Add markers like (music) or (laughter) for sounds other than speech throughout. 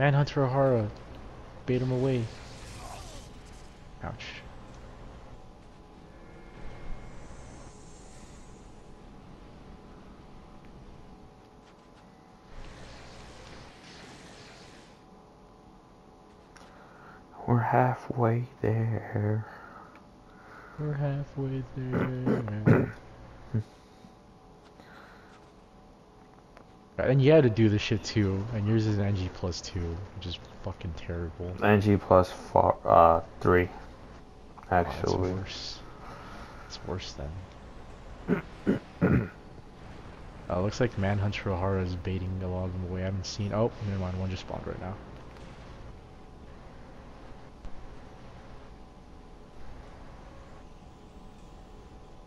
Manhunter O'Hara. Bait him away. Ouch. We're halfway there. We're halfway there. (clears throat) Right, and you had to do this shit too, and yours is an NG plus two, which is fucking terrible. NG plus four, uh, three. Oh, that's worse. It's worse then. (coughs) uh, looks like Manhunter O'Hara is baiting a lot of them away. I haven't seen. Oh, never mind. One just spawned right now.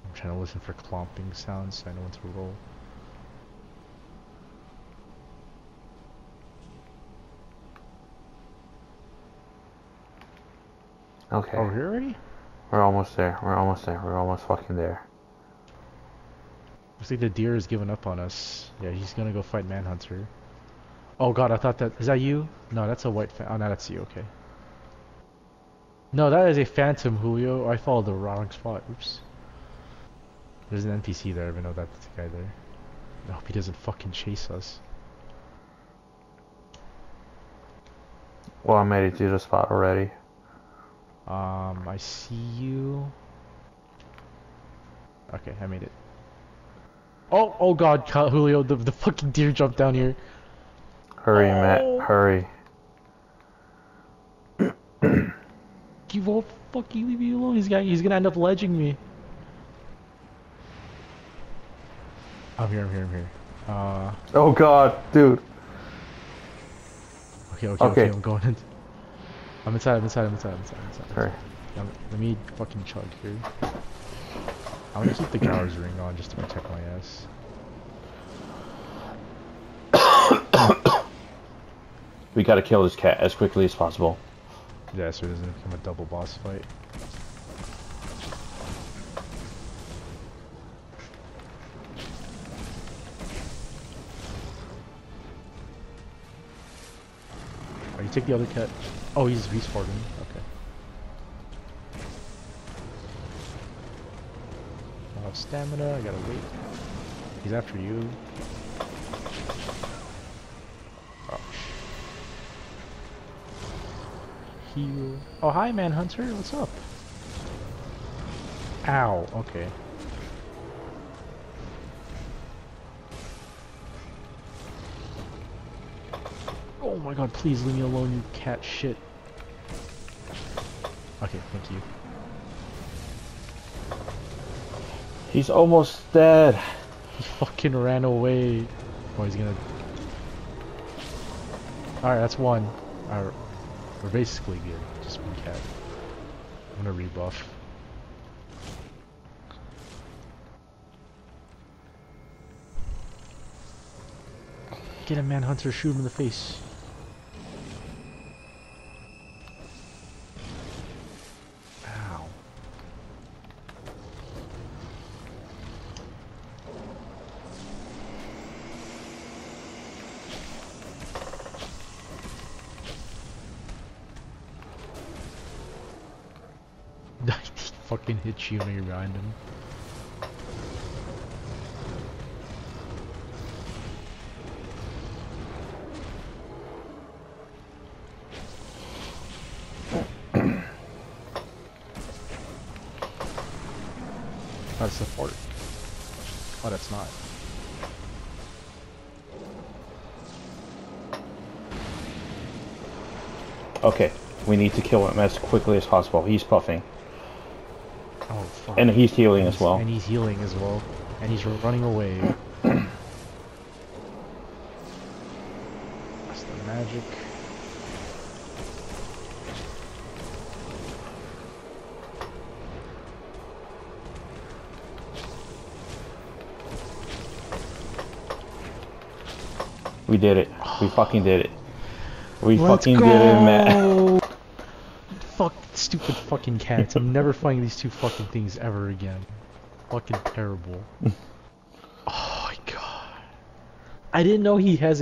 I'm trying to listen for clomping sounds so I know when to roll. Okay. Oh, here already? We're almost there. We're almost there. We're almost fucking there. Looks like the deer has given up on us. Yeah, he's gonna go fight Manhunter. Oh god, I thought that is that you? No, that's a white. Fa oh no, that's you. Okay. No, that is a phantom, Julio. I followed the wrong spot. Oops. There's an NPC there. I even know that's the guy there. I hope he doesn't fucking chase us. Well, I made it to the spot already. Um, I see you. Okay, I made it. Oh, oh god, Julio, the, the fucking deer jumped down here. Hurry, Oh. Matt. Hurry. (clears throat) You won't fucking leave me alone. He's gonna, he's gonna end up ledging me. I'm here, I'm here, I'm here. Uh, Oh god, dude. okay, okay, okay, Okay. I'm going in. I'm inside, I'm inside, I'm inside, I'm inside, I'm inside. Let me fucking chug here. I'm gonna keep the Gower's ring on just to protect my ass. (coughs) We gotta kill this cat as quickly as possible. Yeah, so it doesn't become a double boss fight. You take the other cat. Oh, he's he's farting. Okay. I have stamina. I gotta wait. He's after you. Oh. Heal. Oh, hi, Manhunter. What's up? Ow. Okay. Oh my god, please leave me alone, you cat shit. Okay, thank you. He's almost dead. He fucking ran away. Oh, he's gonna... Alright, that's one. Alright, we're basically good. Just one cat. I'm gonna rebuff. Get him, Manhunter. Shoot him in the face. Ow. he fucking hit you when you're behind him. (clears throat) That's the fort. Oh, that's not. Okay, we need to kill him as quickly as possible. He's puffing. Oh, fuck. And he's healing And as well. And he's healing as well. And he's running away. (clears throat) That's the magic. We did it. We fucking did it. We Let's fucking did it, man. Stupid fucking cats. I'm never fighting these two fucking things ever again. Fucking terrible. (laughs) oh my god. I didn't know he has a